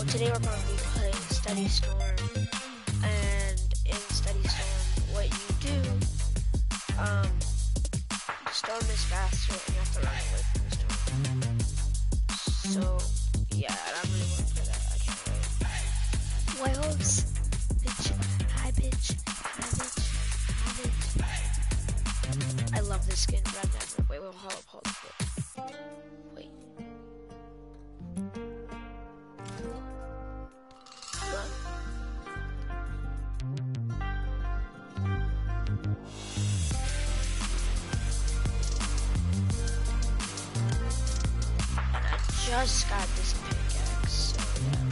Well, today we're going to be playing Steady Storm, and in Steady Storm, what you do, um, the storm is faster and you have to run away from the storm. So, yeah, and I'm really looking for that. I can't wait. Wales, bitch, hi bitch, hi bitch, hi bitch. I love this skin, but I've never, wait, wait, hold up, hold up, wait. Just got this pickaxe, so yeah.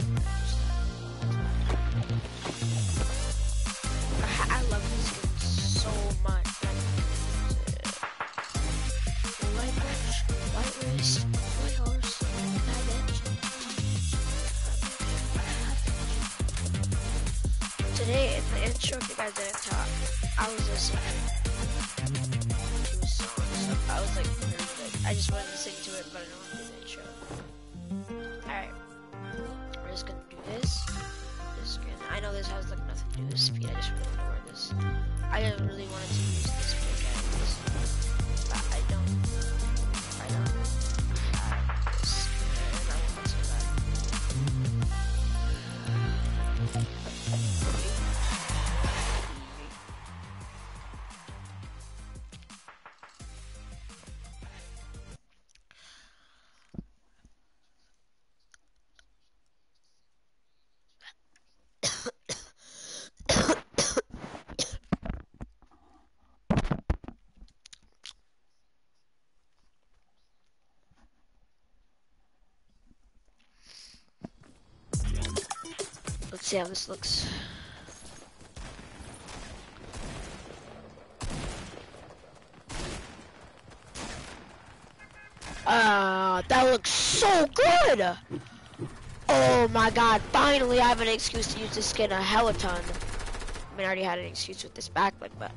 I, love this skin so much. Bush, white wrist, white horse, bitch. Today in the intro, if you guys didn't talk, I was listening to a song, so I was like. I just wanted to sing to it, but I don't want to do the intro. This has like nothing to do with speed. I just really ignore this. I just really wanted to use this pickaxe, but I don't. I don't see how this looks. Ah, that looks so good! Oh my god, finally I have an excuse to use this skin a hell of a ton. I mean, I already had an excuse with this backbling, but...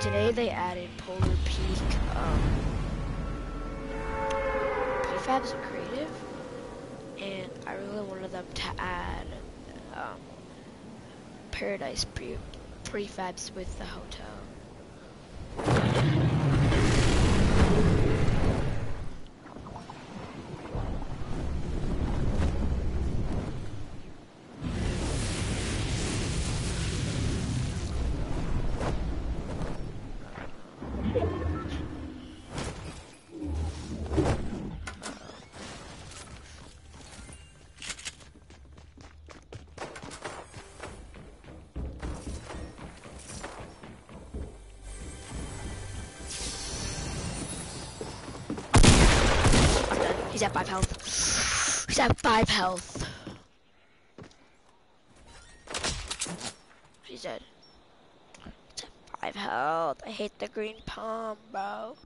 Today they added Polar Peak, um, prefabs and creative, and I really wanted them to add um, Paradise pre prefabs with the hotel. Five health. He's at five health. He's dead. He's at five health. I hate the green palm, bro.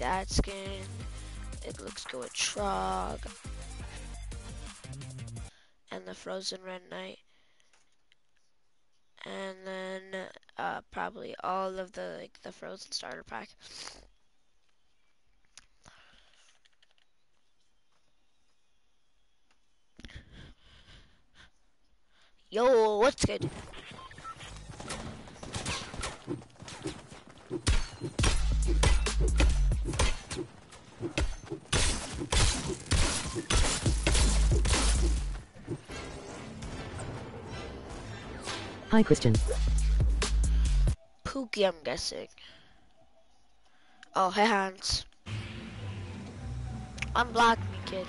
That skin. It looks good with Trog. And the Frozen Red Knight. And then uh, probably all of the like the Frozen starter pack. Yo, what's good? Hi, Christian. Pookie, I'm guessing. Oh, hey Hans. Unblock me, kid.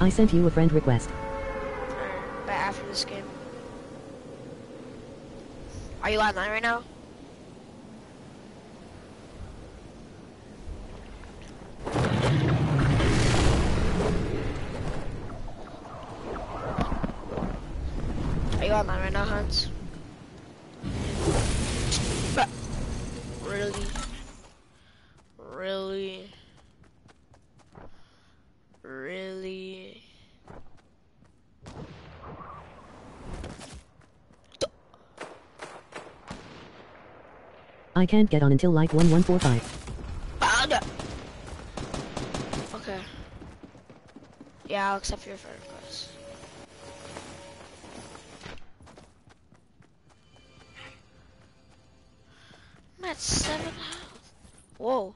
I sent you a friend request. Alright, but after this game. Are you online right now? You online right now, Hans? But really, really, really. I can't get on until like 1145. Ah. Okay. Yeah, I'll accept your friend request. At seven health. Whoa.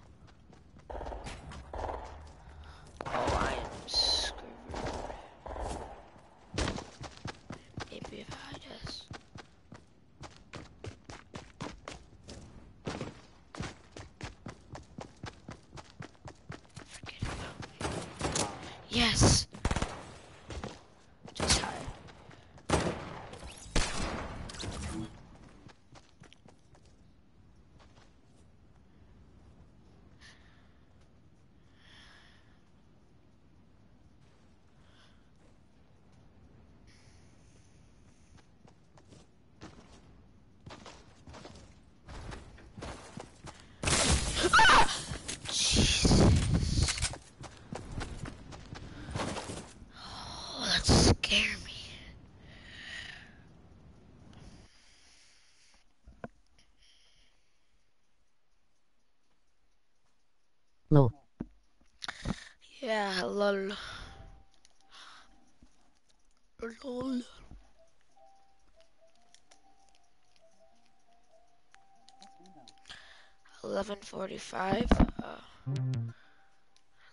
11:45. Uh,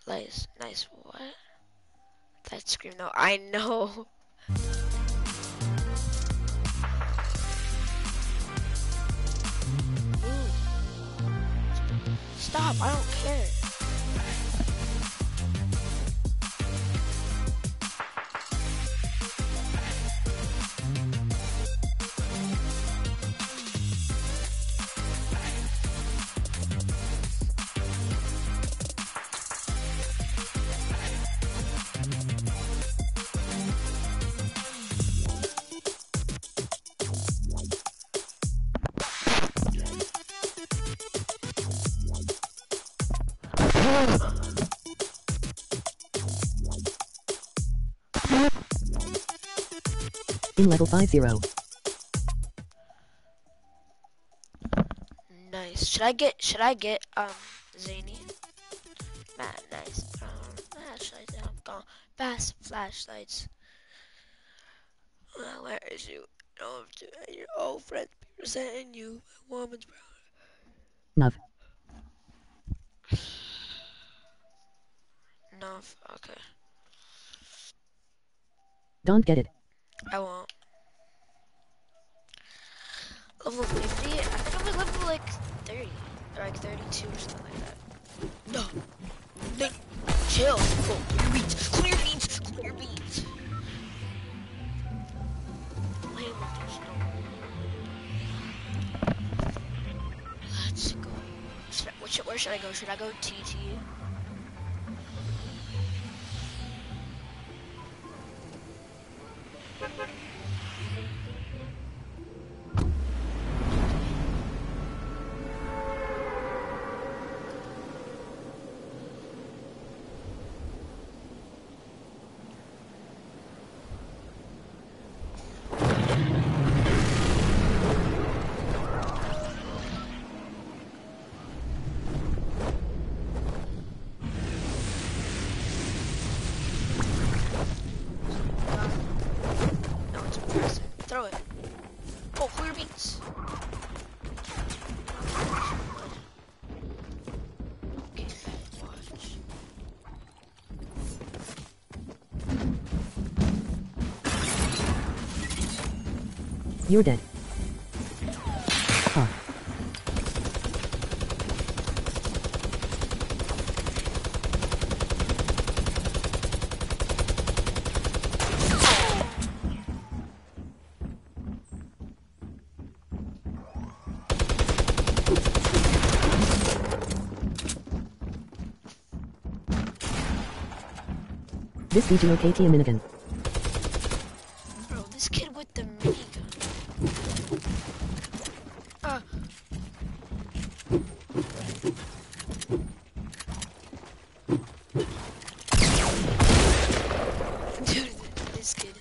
nice, nice. What? That scream though. I know. Stop! I don't care. In level 50. Nice. Should I get? Should I get um Zany? Man, nice. Um, flashlights. I'm gone. Fast flashlights. Uh, where is you? No, your old friends be presenting you. A woman's brown. Nuv. No. Okay. Don't get it. Should where should I go? Should I go TT? You're dead. Huh. This BGO KT a minigun. Bro, this kid with the minigun. Uh. Dude, this kid.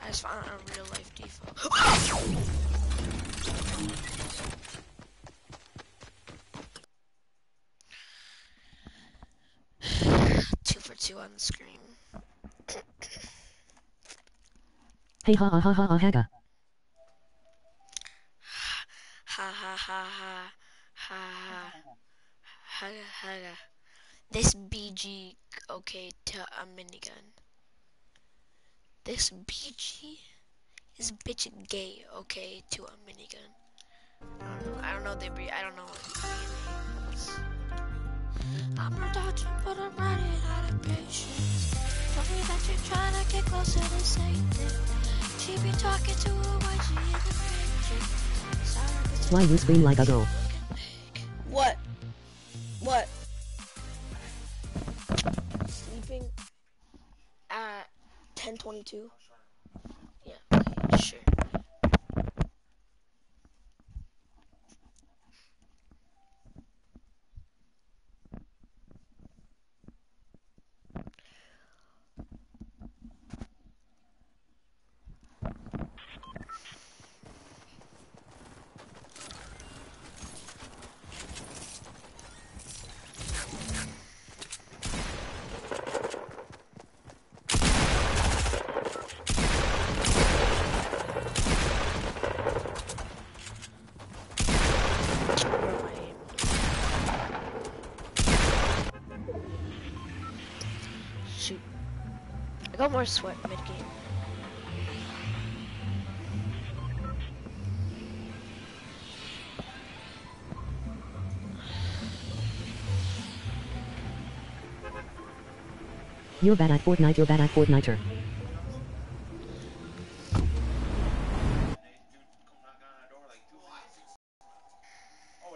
I just found a real life default. two for two on the screen. Hey ha ha ha ha ha haga. Ha ha ha ha ha ha. This BG okay to a minigun. This BG is bitchin' gay okay to a minigun. I don't know. I. I don't know what. I'm a doctor, but I'm running out of patience. Tell me that you're trying to get closer to Satan. Why you scream like a girl? what? What? Sleeping at 10:22. Yeah. Okay. Sure. Bro, my aim. Shoot. More sweat. You're bad at Fortnite, you're bad at Fortniter.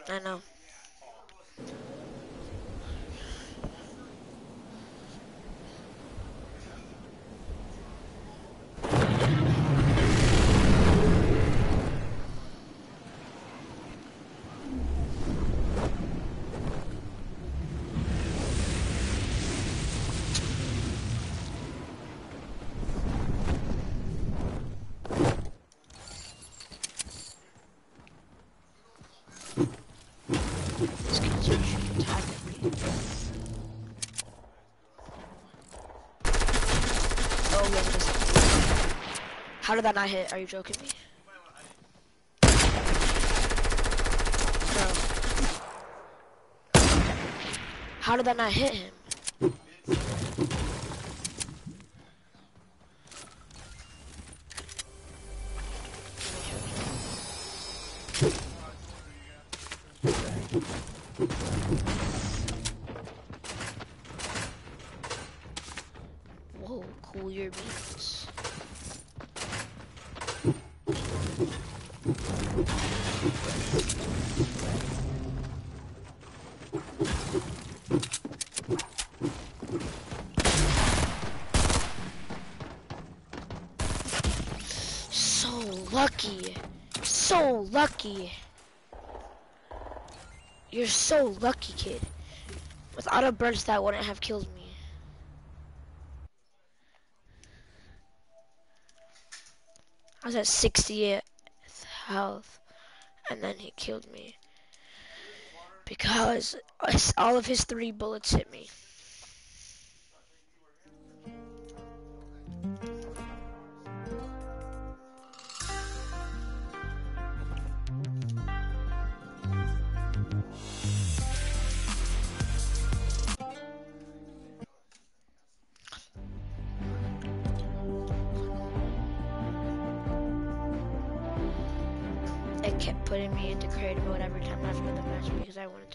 I know. This kid's shooting tag at me. Oh, he has a missile. How did that not hit? Are you joking me? How did that not hit him? Lucky. You're so lucky, kid. Without a burst, that wouldn't have killed me. I was at 68 health, and then he killed me. Because all of his three bullets hit me. I wanted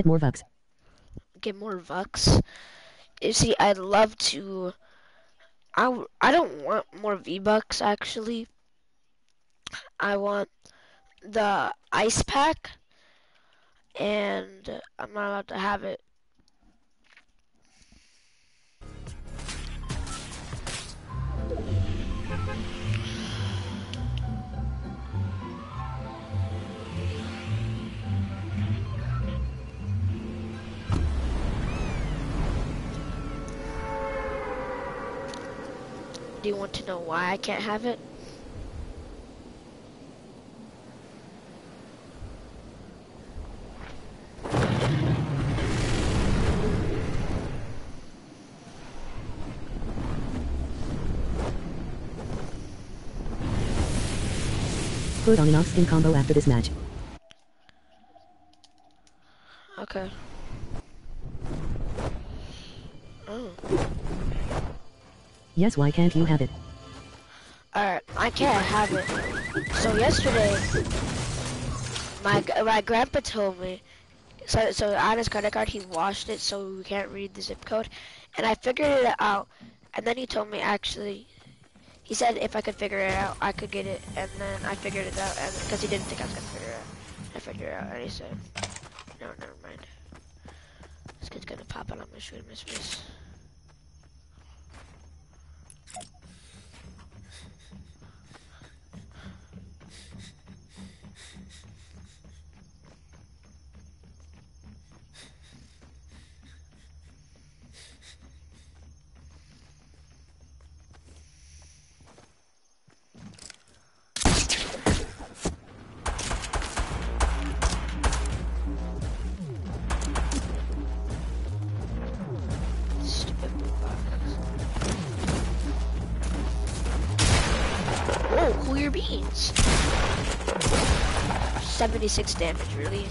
Get more Vux. get more Vux. You see, I'd love to. I, I don't want more V Bucks actually. I want the ice pack, and I'm not allowed to have it. Do you want to know why I can't have it? Put on an skin combo after this match. Okay. Yes, why can't you have it? Alright, I can't have it. So yesterday, my my grandpa told me, so so on his credit card he washed it so we can't read the zip code, and I figured it out, and then he told me actually, he said if I could figure it out I could get it, and then I figured it out, and because he didn't think I was gonna figure it out, I figured it out, and he said, no, never mind. This kid's gonna pop out I'm gonna shoot him in my face. 76 damage, really?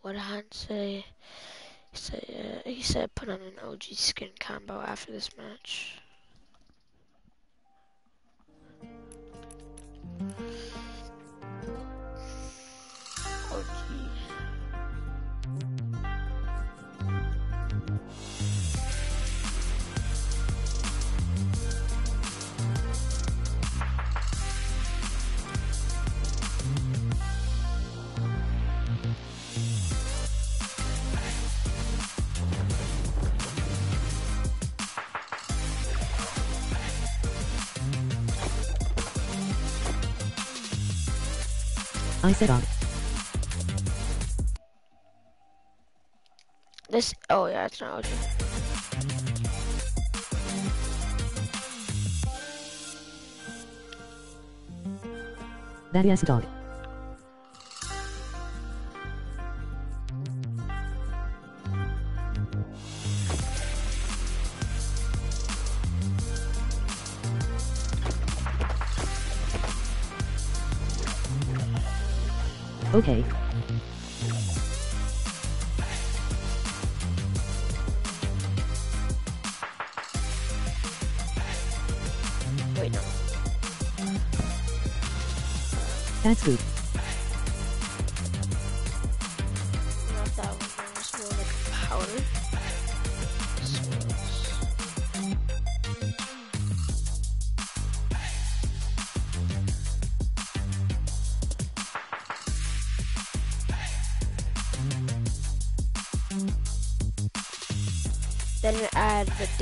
What did say? He said, uh, he said put on an OG skin combo after this match. I said off. This, oh yeah, it's not OG. That yes dog. Okay.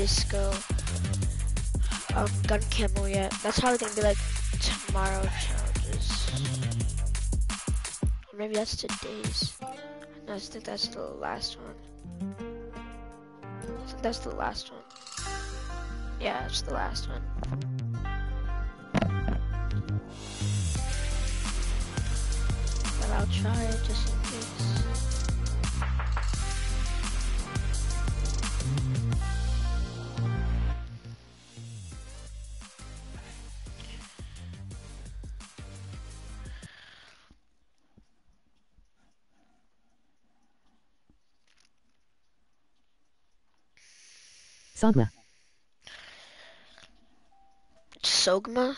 Disco um, gun camo yet. That's probably gonna be like tomorrow challenges. Or maybe that's today's. No, I think that's the last one. I think that's the last one. Yeah, it's the last one. But I'll try it just in case. Sogma. Sogma?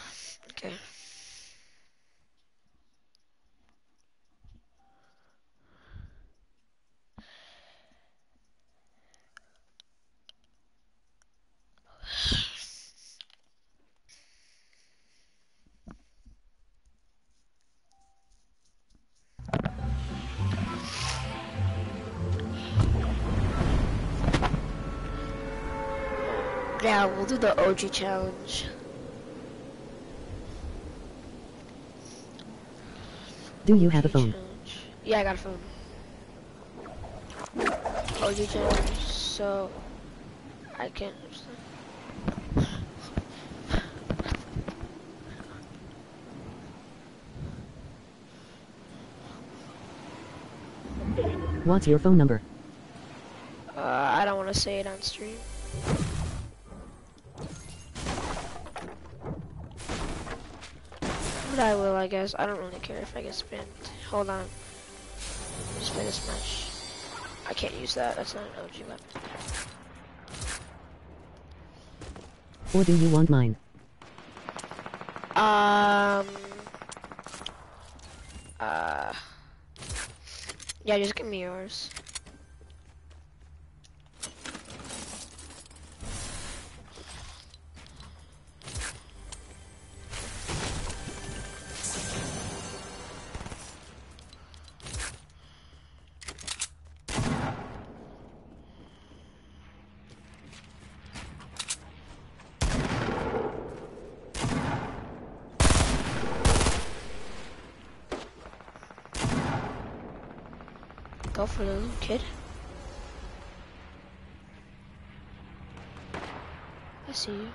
We'll do the OG challenge. Do you have a phone? Challenge. Yeah, I got a phone. OG challenge, so I can't. What's your phone number? Uh, I don't want to say it on stream. I will, I guess. I don't really care if I get spammed. Hold on. Just play this match. I can't use that. That's not an OG weapon. Or do you want mine? Um. Uh. Yeah, just give me yours. Go for the loot, kid. I see you.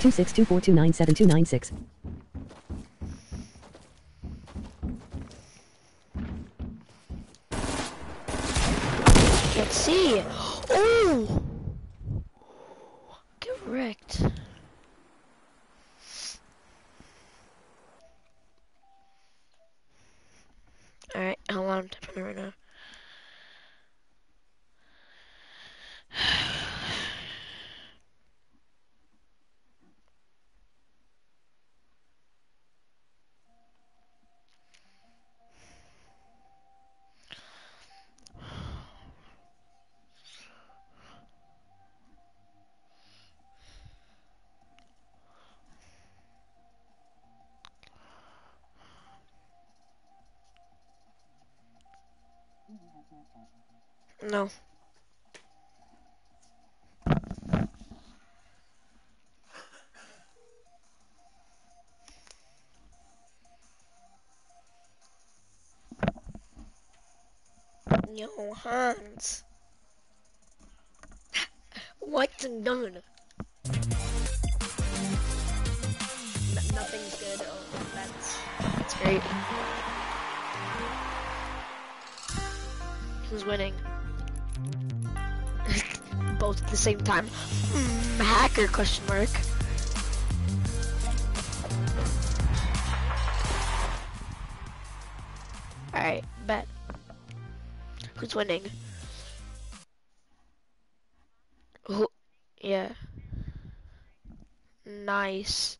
Two six two four two nine seven two nine six. Let's see. Oh! Get wrecked. Alright, hold on, I'm typing it right now. No. Yo, Hans. What's done? Nothing's good. Oh, that's that's great. Who's winning? Both at the same time. Mm, hacker question mark. Alright, bet. Who's winning? Who? Yeah. Nice.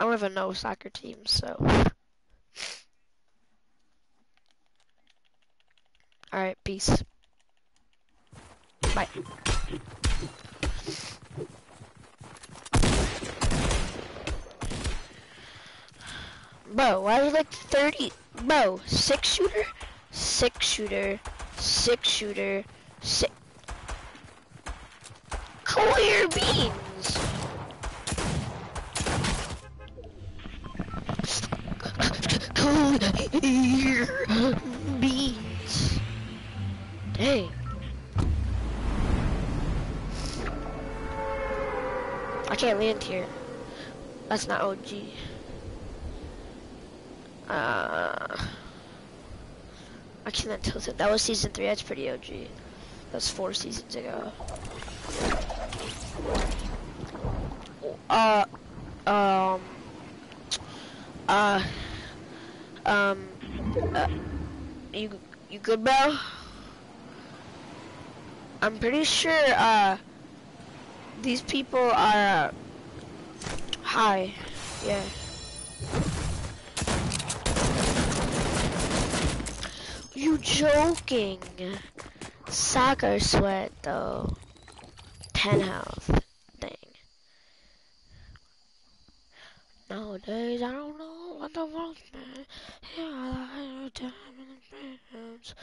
I don't even know soccer team, so. Alright, peace. Bye. Why is it like 30? Bro, six shooter, six shooter, six shooter, six. Clear beans. Clear beans. Dang. Can't land here. That's not OG. Uh, I can't tilt it. That was season three. That's pretty OG. That's four seasons ago. Uh, um, uh, um, uh, you you good, bro? I'm pretty sure. Uh, these people are high. Yeah. You joking? Soccer sweat though. 10 health. Dang. Nowadays I don't know what the fuck. Yeah, I time in the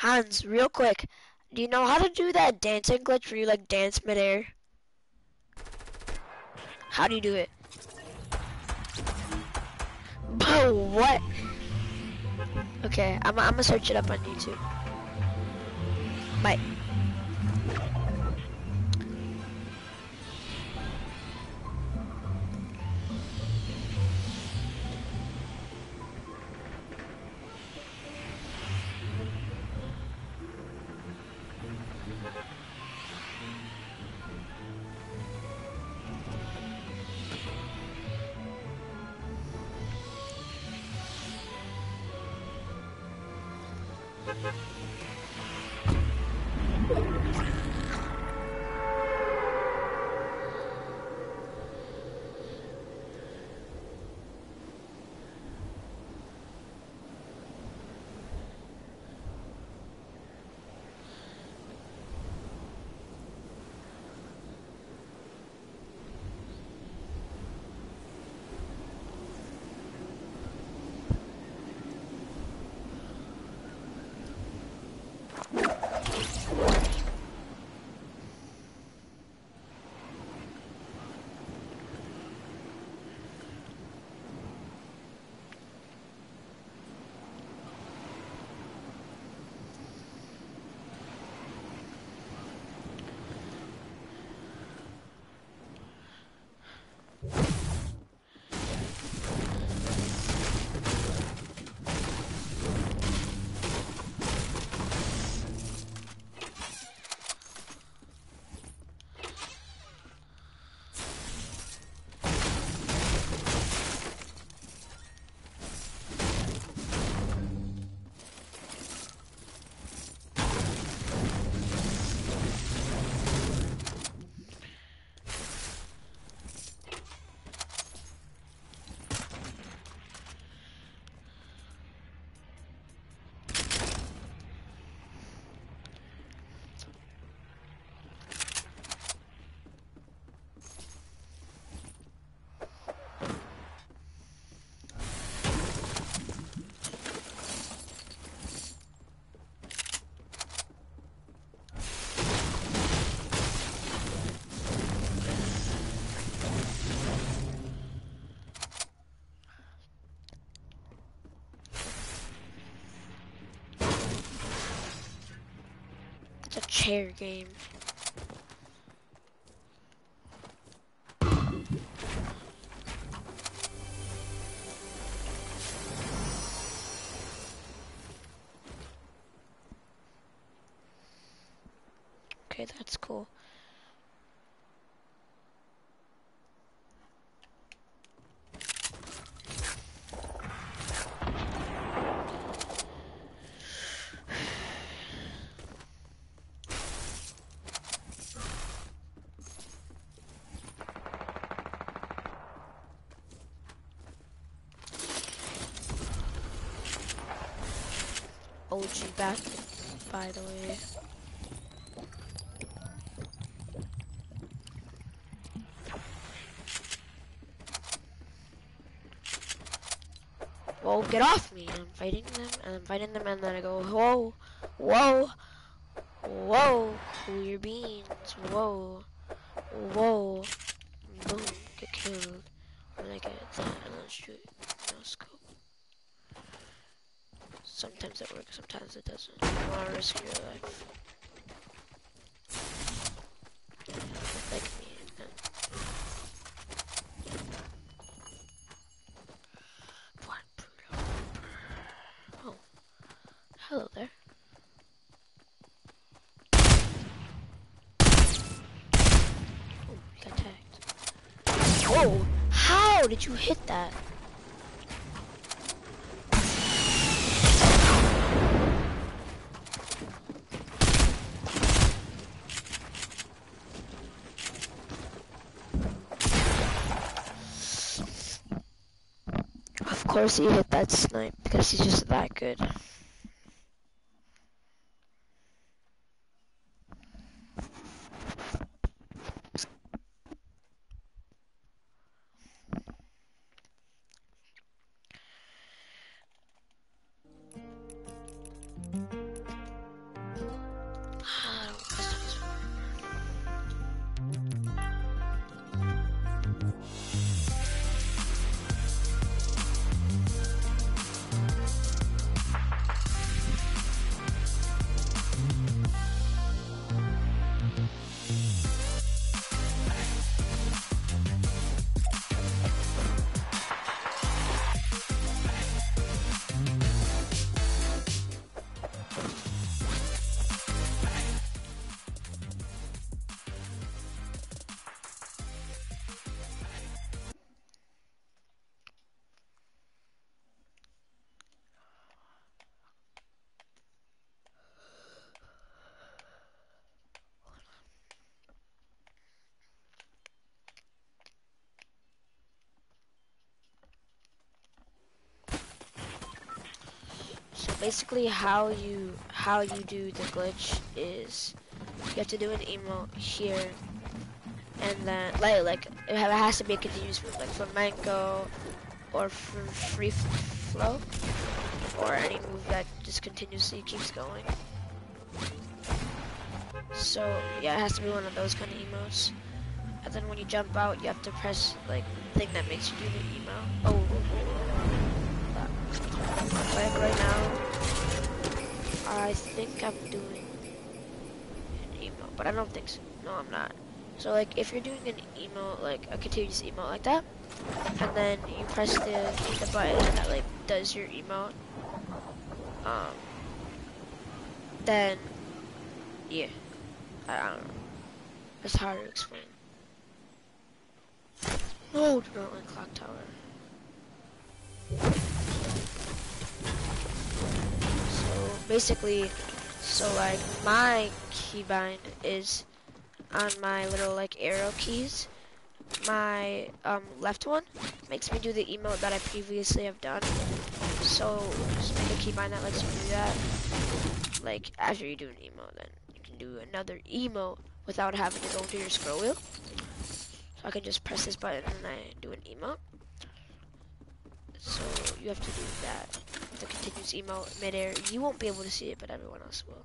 Hans, real quick, do you know how to do that dancing glitch where you like dance midair? How do you do it? Bro, what? Okay, I'm, I'm gonna search it up on YouTube. Bye. Chair game. Back, by the way. Whoa, get off me! I'm fighting them, and I'm fighting them, and then I go, whoa, whoa, whoa, cool your beans, whoa, whoa, boom, get killed. When I get that, and then shoot, no scope. Sometimes it works, sometimes it doesn't. You wanna risk your life. Like me, then. One brutal reaper. Oh. Hello there. Oh, you got tagged. Whoa! How did you hit that? Of course he hit that snipe because he's just that good. Basically how you how you do the glitch is you have to do an emote here and then like like it has to be a continuous move like flamenco or for free flow or any move that just continuously keeps going. So yeah, it has to be one of those kind of emotes. And then when you jump out, you have to press like the thing that makes you do the emo. Oh, oh, oh, oh. Like right now, I think I'm doing an emo, but I don't think so. No, I'm not. So like, if you're doing an emo, like a continuous emo like that, and then you press the the button that like does your emote, um, then yeah, I, I don't know. It's hard to explain. No, do not like clock tower. Basically, so like my keybind is on my little like arrow keys. My um, left one makes me do the emote that I previously have done. So just make a keybind that lets you do that. Like after you do an emote, then you can do another emote without having to go into your scroll wheel. So I can just press this button and I do an emote. So you have to do that. The continuous emote midair. You won't be able to see it, but everyone else will.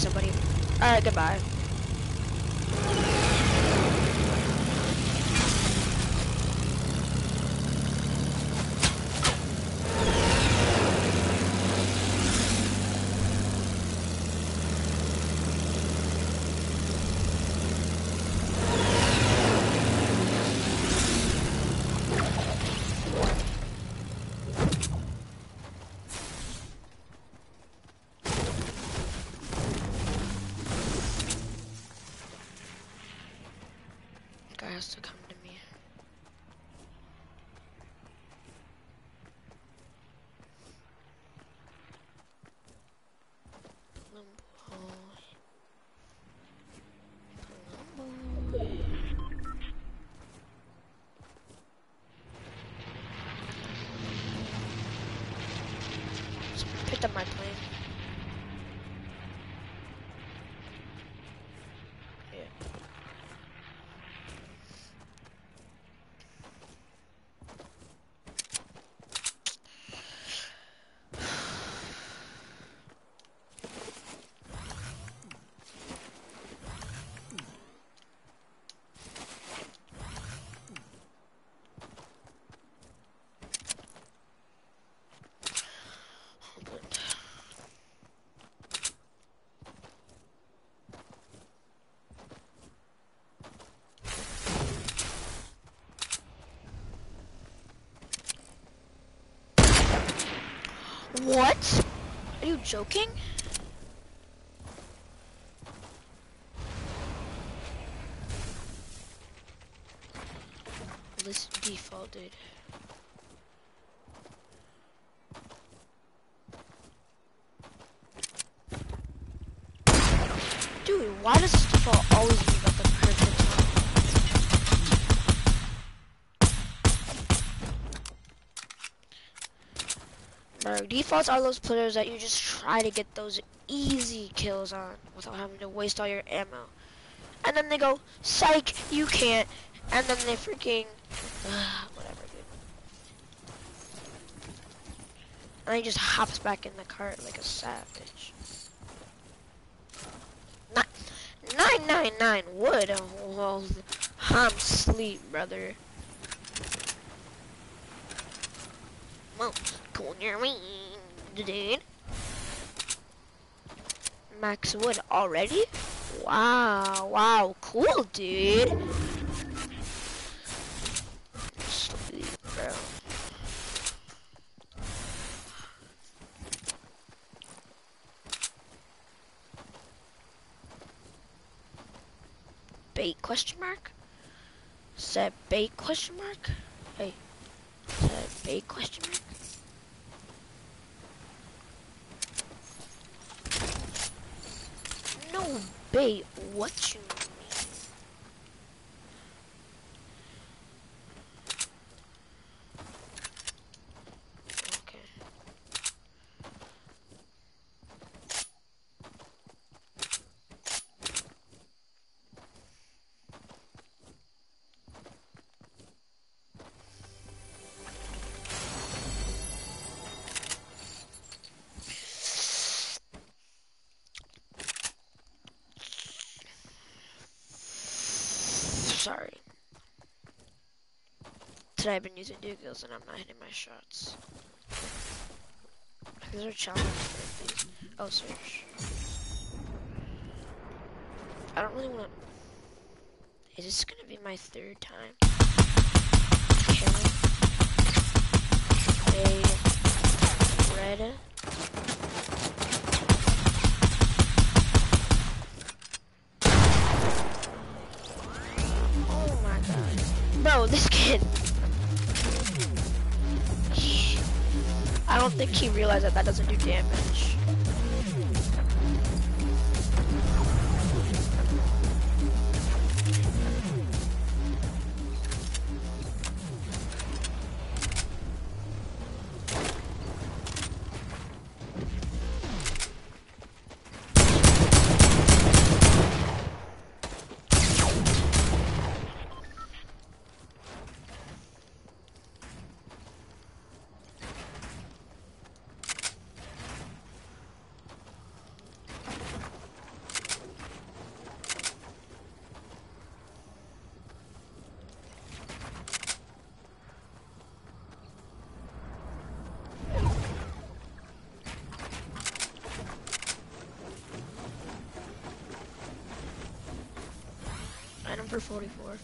somebody. Alright, goodbye. Has to come to me. Colombo. Colombo. Just picked up my plane. Yeah. Opened. What? Are you joking? This defaulted. Dude, why does this default always leave at the perfect time? Bro, defaults are those players that you just try to get those easy kills on without having to waste all your ammo. And then they go, psych, you can't. And then they freaking, whatever, dude. And he just hops back in the cart like a savage. Ni- 999 wood. Oh, well, I'm sleep, brother. Well, cool near me, dude. Max wood already? Wow, wow, cool, dude. Sleep, bro. Bait question mark? Said bait question mark? Hey. Said bait question mark? Bait, what you Today I've been using Dougals and I'm not hitting my shots. These are challenges. Oh, search. I don't really want to... Is this going to be my third time? Killing a red Oh my god. Bro, this kid. Don't think he realized that that doesn't do damage. For 44.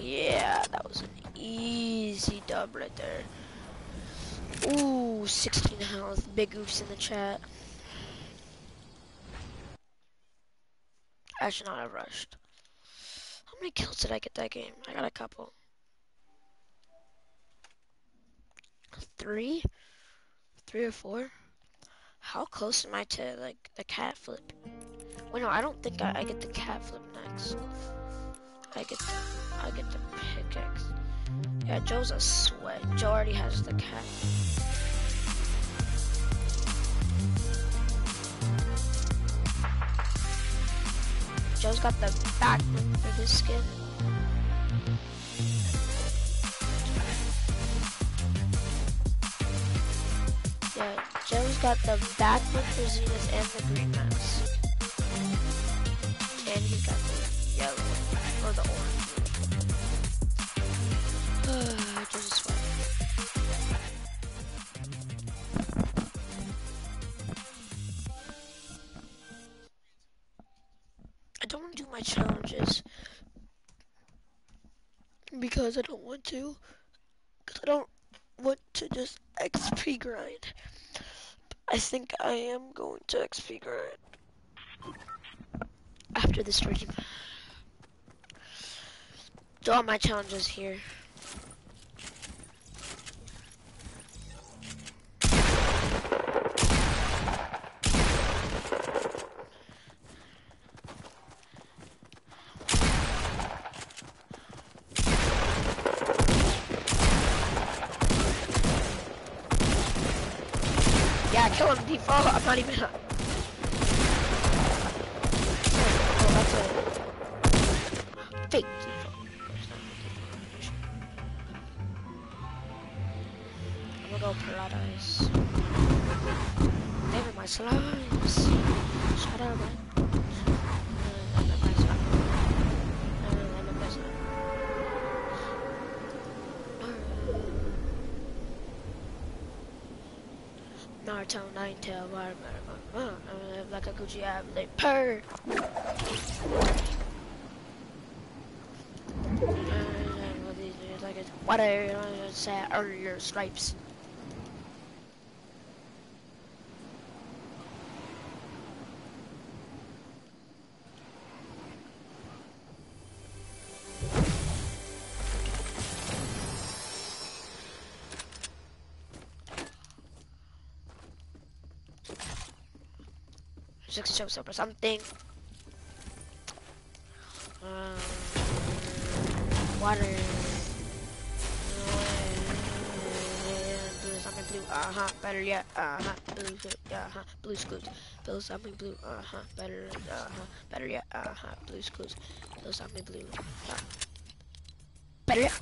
Yeah, that was an easy dub right there. Ooh, 16 health. Big oofs in the chat. I should not have rushed. How many kills did I get that game? I got a couple. Three? Three or four? How close am I to, like, the cat flip? Wait, no, I don't think I, I get the cat flip next. I get the, I get the pickaxe. Yeah, Joe's a sweat. Joe already has the cat. Joe's got the back for this skin. Yeah, Joe's got the back for Zenith and the green mask. Because I don't want to. Because I don't want to just XP grind. I think I am going to XP grind after the stream. Do all my challenges here. Him, default. I'm not even. Gucci app, they purr. Like water, your stripes. Shows up or something. Um, water. Something blue, uh-huh, better yet, uh-huh, blue, uh-huh, blue. Bills on me blue, uh-huh, better, uh-huh, better yet, uh-huh, clues. Bills on me blue, uh, better yet,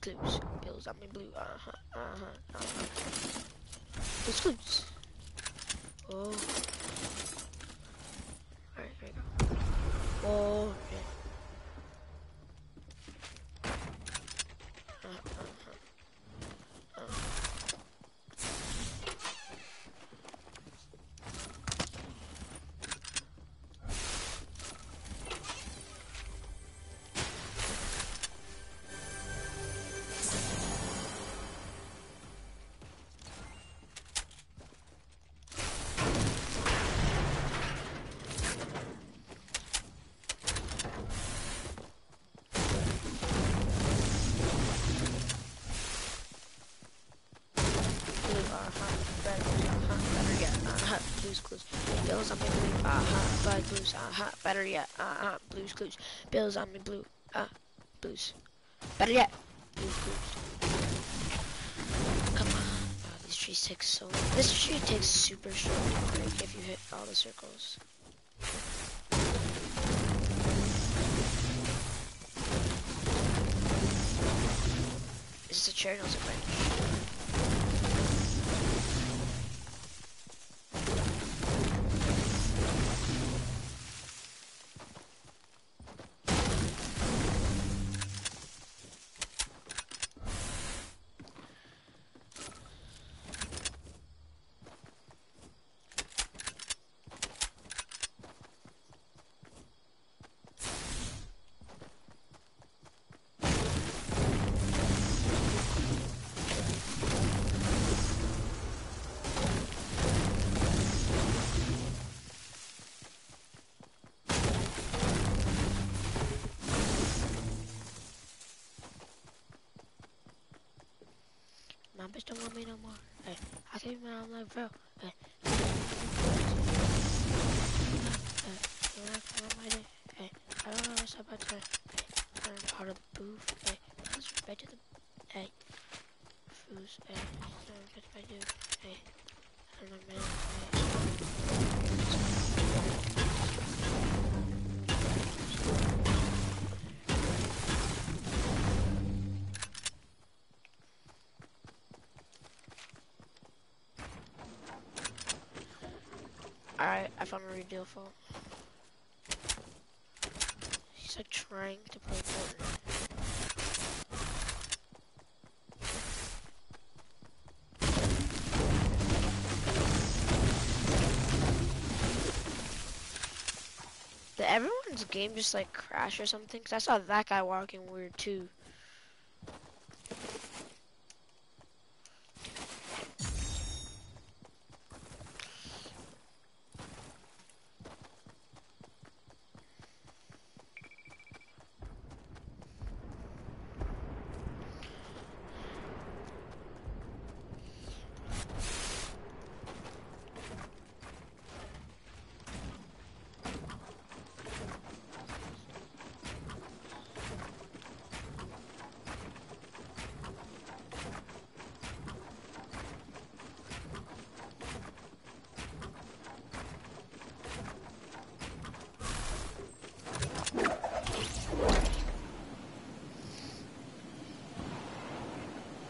clues. Bills on me blue, uh-huh, uh-huh, uh-huh. Blues clues. Oh. Alright, here we go. Oh, uh-huh, better yet, uh-huh, blues clues. Bills on me blue, uh, blues. Better yet, blues clues. Come on. Oh, these trees take so. This tree takes super short to break if you hit all the circles. Is this a chair? No, it's a. me no more. Hey, I came out, I'm like, bro, hey. Hey, when I come on my day, hey, I don't know what's about to, hey, I know how to move, hey, let's back to the, hey, fools, hey, I know what I do, hey, I don't know, man, hey. Found a. He's like trying to play Fortnite. Did everyone's game just like crash or something? Cause I saw that guy walking weird too.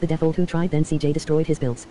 The default who tried then CJ destroyed his builds.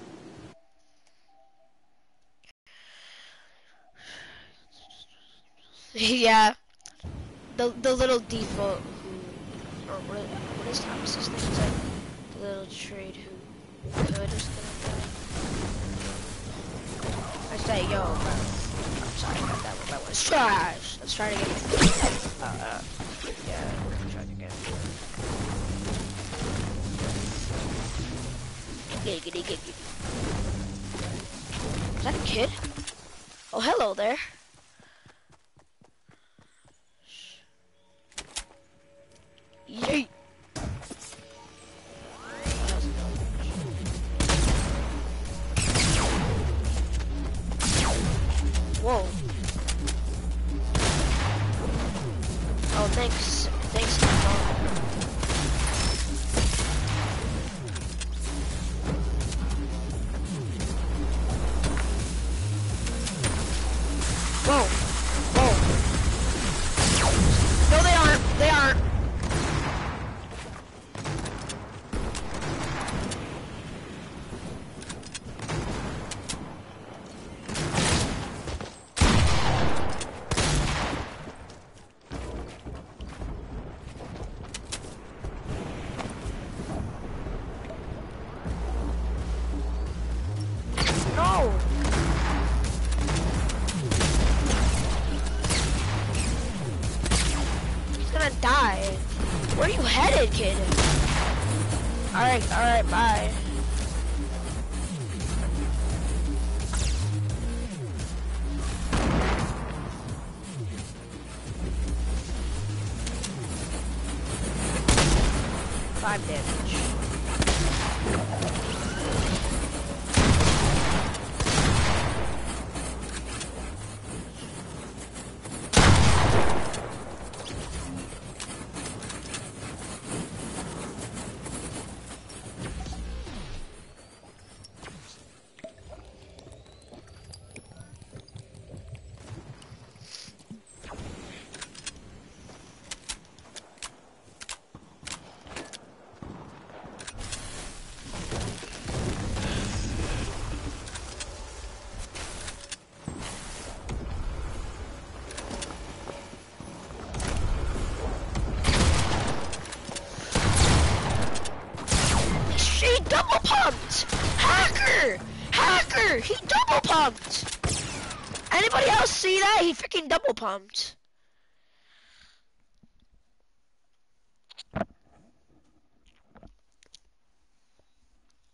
Freaking double pumped.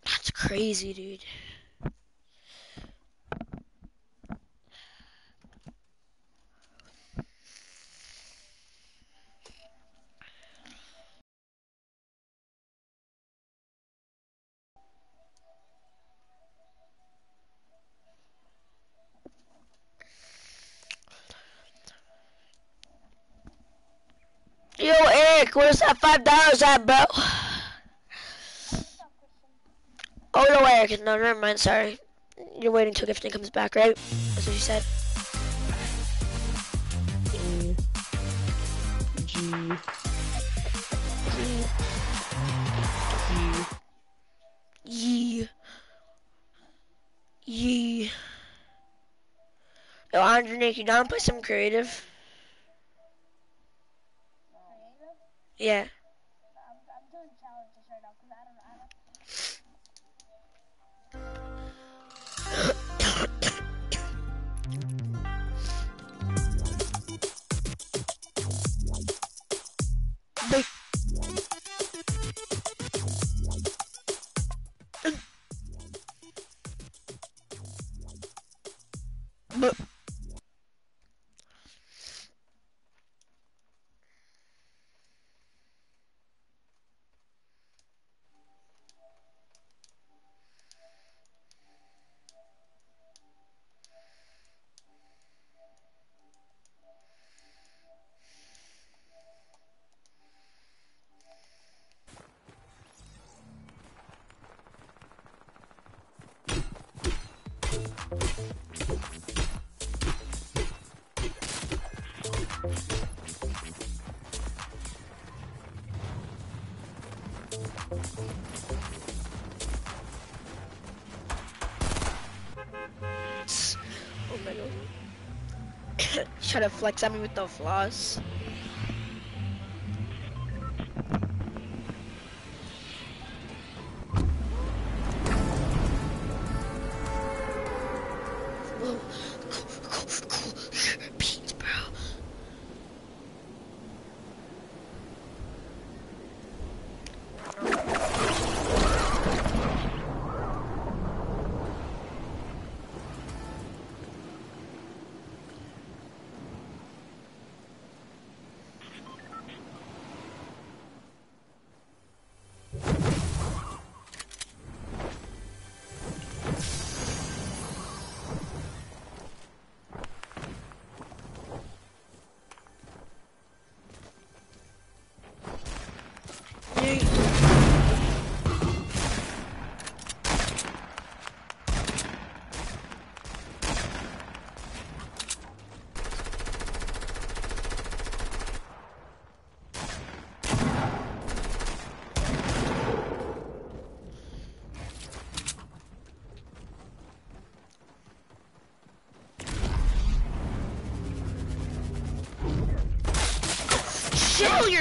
That's crazy, dude. Yo, That five dollars at, bro? Oh no, Eric, no, never mind. Sorry, you're waiting till gifting comes back, right? That's what you said. A G Yee. Yee. Yo, Andre, Nick, you down play some creative? Yeah. Flex at me with the floss.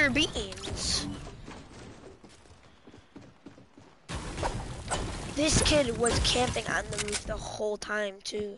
Beans. This kid was camping on the roof the whole time too.